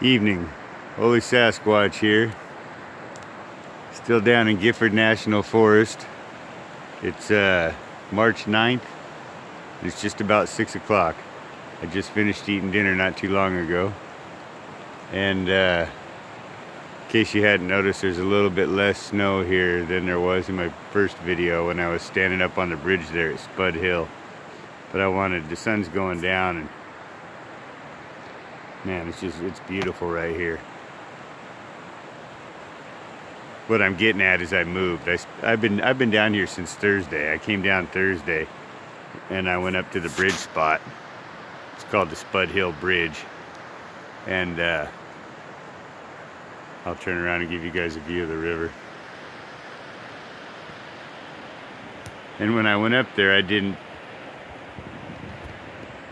Evening. Oly Sasquatch here. Still down in Gifford National Forest. It's uh, March 9th. It's just about 6 o'clock. I just finished eating dinner not too long ago. And uh, in case you hadn't noticed, there's a little bit less snow here than there was in my first video when I was standing up on the bridge there at Spud Hill. But I wanted, the sun's going down and Man, it's just, it's beautiful right here. What I'm getting at is I moved. I, I've been, I've been down here since Thursday. I came down Thursday and I went up to the bridge spot. It's called the Spud Hill Bridge. And uh, I'll turn around and give you guys a view of the river. And when I went up there, I didn't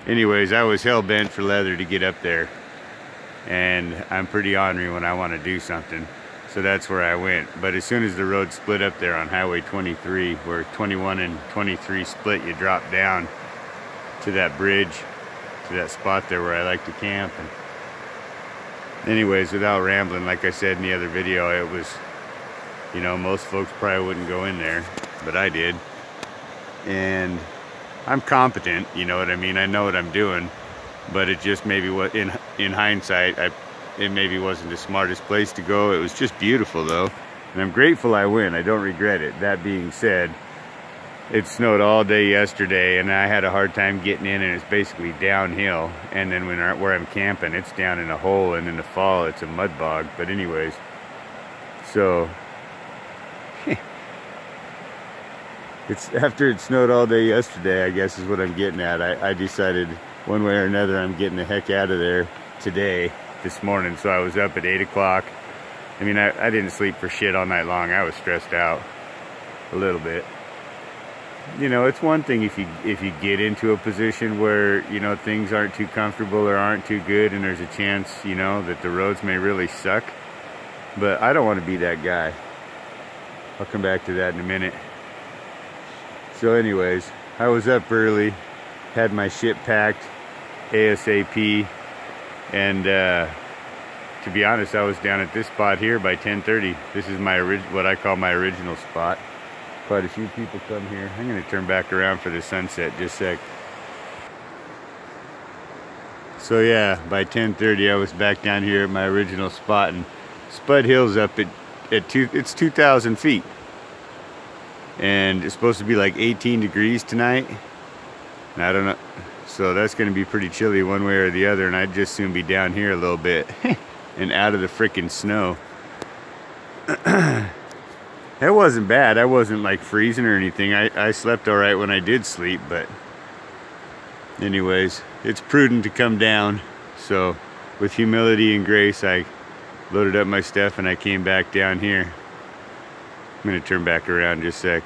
anyways, I was hell bent for leather to get up there. And I'm pretty ornery when I want to do something. So that's where I went. But as soon as the road split up there on Highway 23, where 21 and 23 split, you drop down to that bridge, to that spot there where I like to camp. And anyways, without rambling, like I said in the other video, it was, you know, most folks probably wouldn't go in there, but I did. And I'm competent, you know what I mean? I know what I'm doing, but it just maybe what in in hindsight, I it maybe wasn't the smartest place to go. It was just beautiful though, and I'm grateful I went. I don't regret it. That being said, it snowed all day yesterday, and I had a hard time getting in, and it's basically downhill. And then when where I'm camping, it's down in a hole, and in the fall, it's a mud bog. But anyways, so it's after it snowed all day yesterday, I guess is what I'm getting at. I, I decided one way or another I'm getting the heck out of there today, this morning. So I was up at 8 o'clock. I mean, I, I didn't sleep for shit all night long. I was stressed out a little bit. You know, it's one thing if you if you get into a position where, you know, things aren't too comfortable or aren't too good and there's a chance, you know, that the roads may really suck. But I don't want to be that guy. I'll come back to that in a minute. So anyways, I was up early, had my shit packed ASAP, and uh, to be honest, I was down at this spot here by 10.30. This is my what I call my original spot. Quite a few people come here. I'm gonna turn back around for the sunset just a sec. So yeah, by 10.30 I was back down here at my original spot and Spud Hill's up at, at two, it's 2,000 feet and it's supposed to be like 18 degrees tonight and I don't know so that's gonna be pretty chilly one way or the other and I'd just soon be down here a little bit and out of the freaking snow. That wasn't bad. I wasn't like freezing or anything. I, I slept all right when I did sleep but anyways it's prudent to come down. So with humility and grace I loaded up my stuff and I came back down here. I'm gonna turn back around just a sec.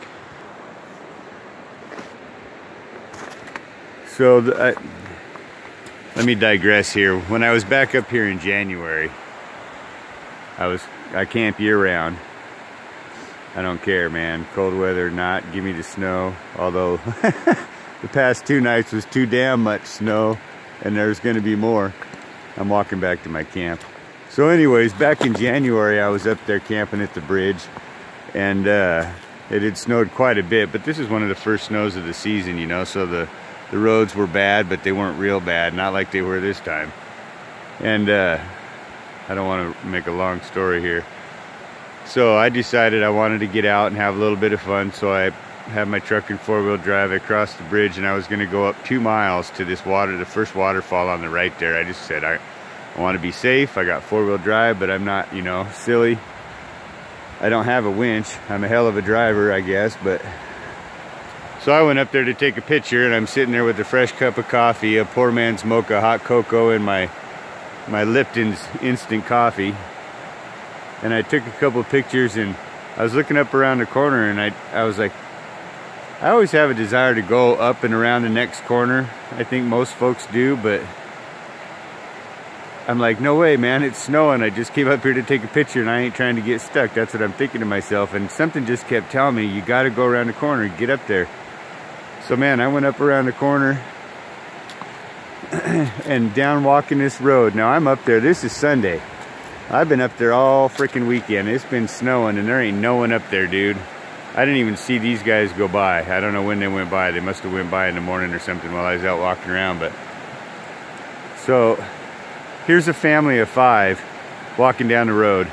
I, let me digress here. When I was back up here in January, I was I camp year round. I don't care, man. Cold weather or not, give me the snow. Although the past two nights was too damn much snow, and there's going to be more. I'm walking back to my camp. So, anyways, back in January, I was up there camping at the bridge and uh, it had snowed quite a bit but this is one of the first snows of the season you know so the the roads were bad but they weren't real bad not like they were this time. And uh, I don't want to make a long story here. So I decided I wanted to get out and have a little bit of fun so I had my truck and four-wheel drive across the bridge and I was going to go up two miles to this water the first waterfall on the right there. I just said I, I want to be safe. I got four-wheel drive but I'm not you know silly. I don't have a winch. I'm a hell of a driver, I guess, but... So I went up there to take a picture, and I'm sitting there with a fresh cup of coffee, a poor man's mocha hot cocoa, and my, my Lipton's instant coffee. And I took a couple pictures, and I was looking up around the corner, and I, I was like, I always have a desire to go up and around the next corner. I think most folks do, but I'm like, no way, man, it's snowing. I just came up here to take a picture and I ain't trying to get stuck. That's what I'm thinking to myself. And something just kept telling me, you got to go around the corner, get up there. So, man, I went up around the corner and down walking this road. Now I'm up there, this is Sunday. I've been up there all freaking weekend. It's been snowing and there ain't no one up there, dude. I didn't even see these guys go by. I don't know when they went by. They must have went by in the morning or something while I was out walking around, but. So, here's a family of five walking down the road.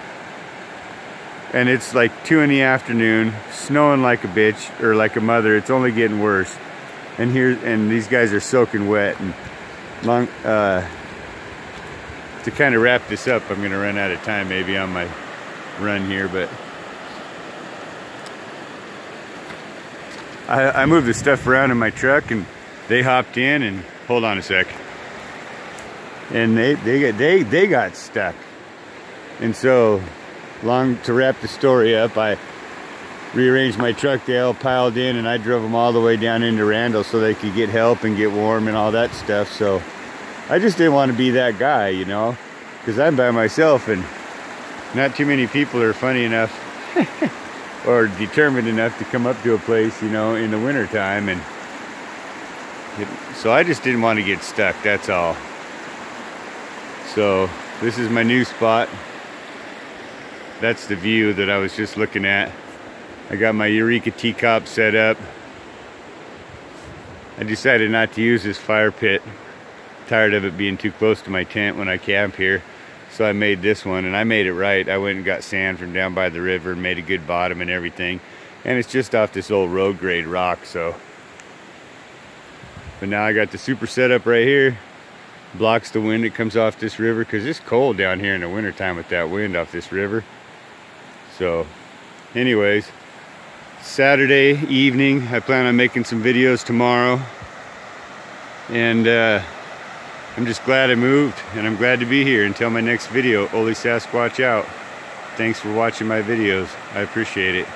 And it's like two in the afternoon, snowing like a bitch, or like a mother. It's only getting worse. And here, and these guys are soaking wet and long, uh, to kind of wrap this up, I'm gonna run out of time maybe on my run here, but I, I moved the stuff around in my truck and they hopped in and hold on a sec. And they they got they they got stuck. And so long to wrap the story up, I rearranged my truck. They all piled in and I drove them all the way down into Randle so they could get help and get warm and all that stuff. So I just didn't want to be that guy, you know, because I'm by myself and not too many people are funny enough or determined enough to come up to a place, you know, in the wintertime. And it, so I just didn't want to get stuck, that's all. So this is my new spot. That's the view that I was just looking at. I got my Eureka teacup set up. I decided not to use this fire pit. Tired of it being too close to my tent when I camp here. So I made this one and I made it right. I went and got sand from down by the river and made a good bottom and everything. And it's just off this old road grade rock, so. But now I got the super setup right here. Blocks the wind that comes off this river because it's cold down here in the wintertime with that wind off this river. So, anyways, Saturday evening, I plan on making some videos tomorrow. And uh, I'm just glad I moved and I'm glad to be here. Until my next video, Oly Sasquatch out. Thanks for watching my videos. I appreciate it.